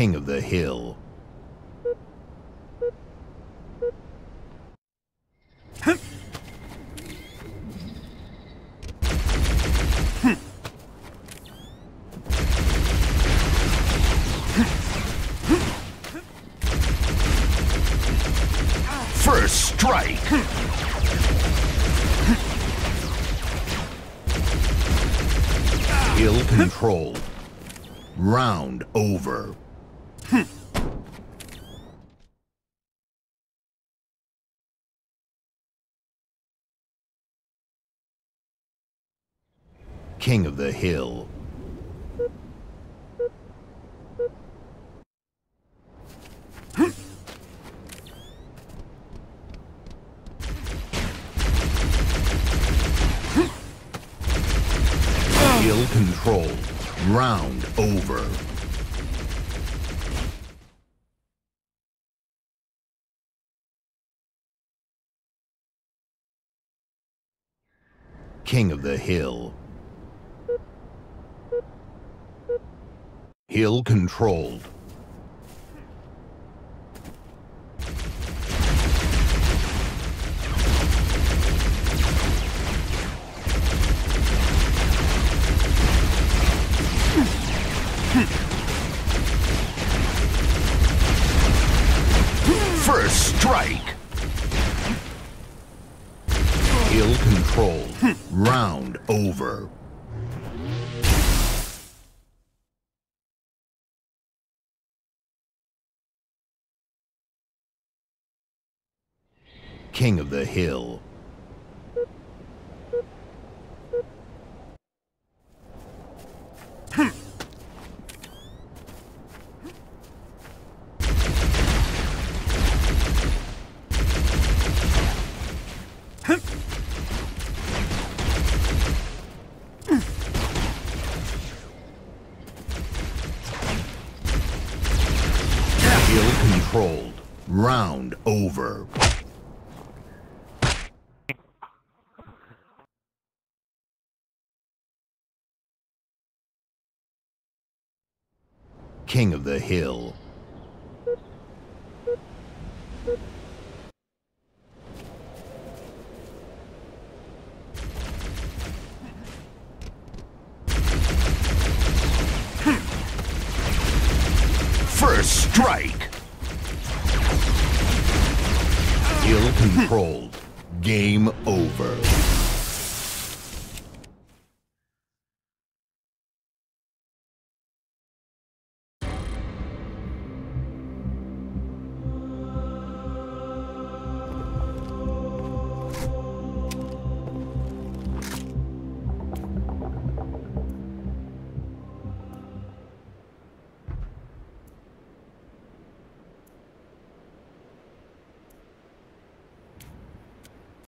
King of the Hill. First strike. Hill control. Round over. King of the Hill. Ill control. Round over. King of the Hill. Hill controlled. First strike. Hill controlled. Round over. King of the Hill. Hill controlled. Round over. King of the Hill. First strike. Hill controlled. Game over.